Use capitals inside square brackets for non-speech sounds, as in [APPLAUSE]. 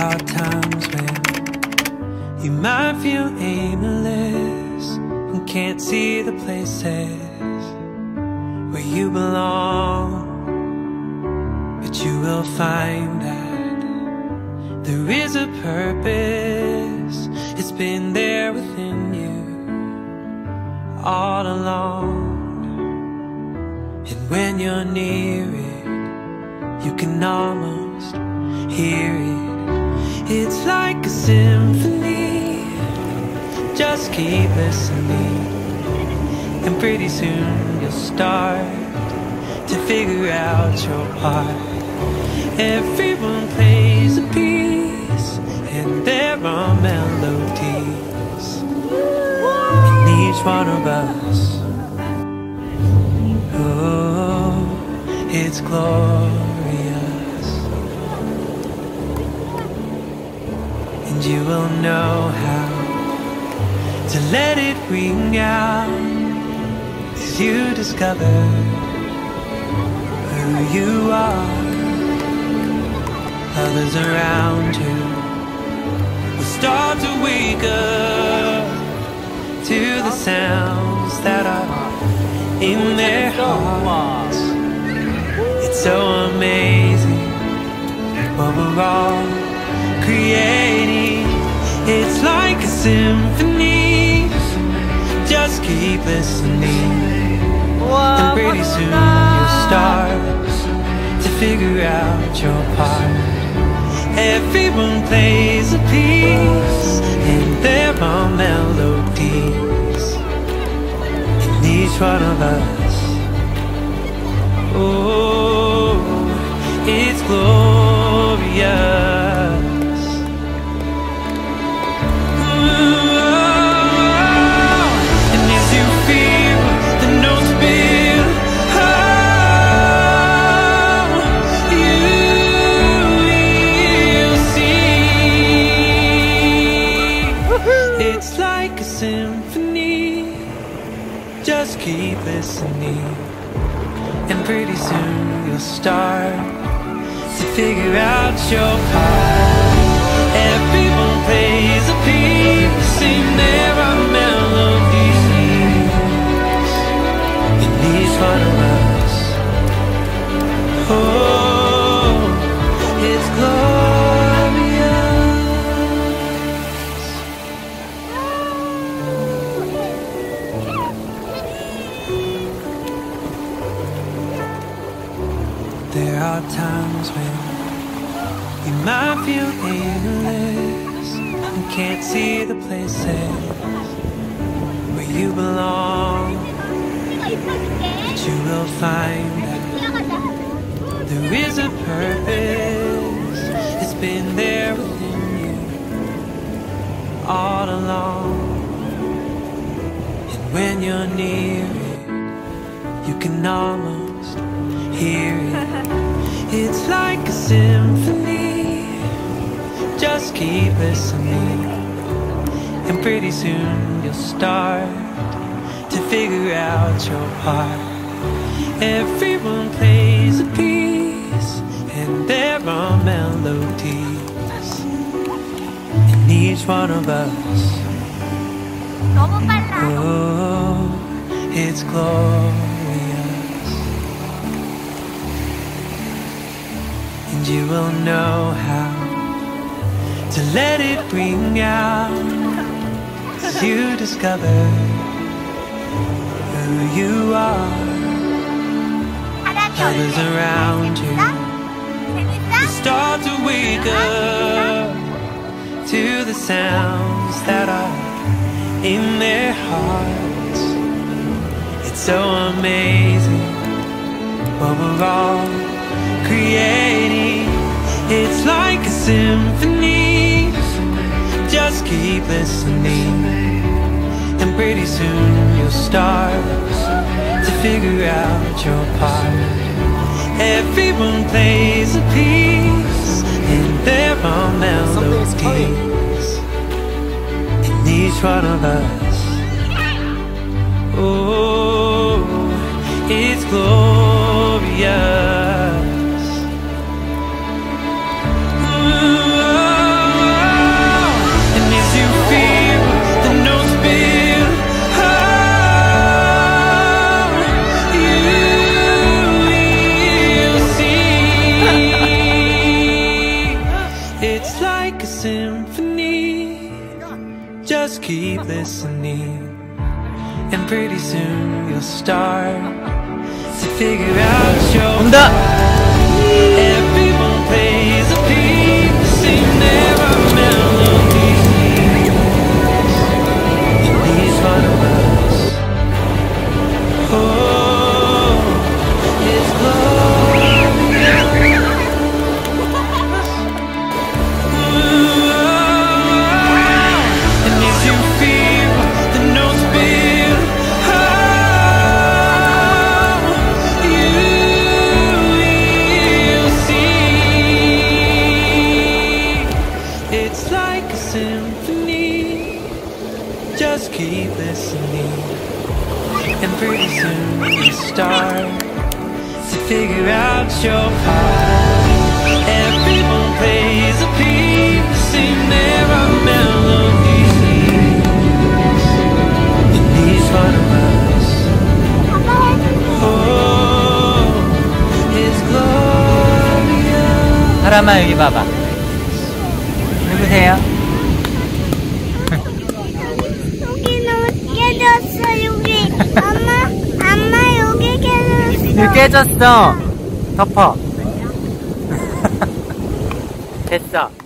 are times when you might feel aimless and can't see the places where you belong. But you will find that there is a purpose, it's been there within you all along. And when you're near it, you can almost hear it. It's like a symphony. Just keep listening, and pretty soon you'll start to figure out your part. Everyone plays a piece, and there are melodies in each one of us. Oh, it's glorious. And you will know how to let it ring out as you discover who you are. Others around you will start to wake up to the sounds that are in their hearts. It's so amazing what we're all creating. It's like a symphony. Just keep listening, and pretty soon you'll start to figure out your part. Everyone plays a piece, and there are melodies in each one of us. Oh, it's glorious. Keep listening, and pretty soon you'll start to figure out your part. Everyone plays a piece, and there are melodies in each one There are times when you might feel aimless and can't see the places where you belong. But you will find that there is a purpose. It's been there within you all along. And when you're near it, you can almost hear it. It's like a symphony. Just keep listening. And pretty soon you'll start to figure out your part. Everyone plays a piece, and there are melodies in each one of us. Oh, it's close. you will know how to let it bring out as you discover who you are. Others around you start to wake up to the sounds that are in their hearts. It's so amazing what we're all. Symphony. Just keep listening, and pretty soon you'll start to figure out your part. Everyone plays a piece, and there are melodies in each one of us. symphony. Just keep listening And pretty soon you'll start To figure out your you start to figure out your part. Everyone plays a piece in their own melodies. And these one of us, oh, is glorious. 사람아 여기 봐봐. 누구세요? 여기 너무 깨졌어 여기 엄마 엄마 여기 깨졌어. 덮어. [LAUGHS] 됐어.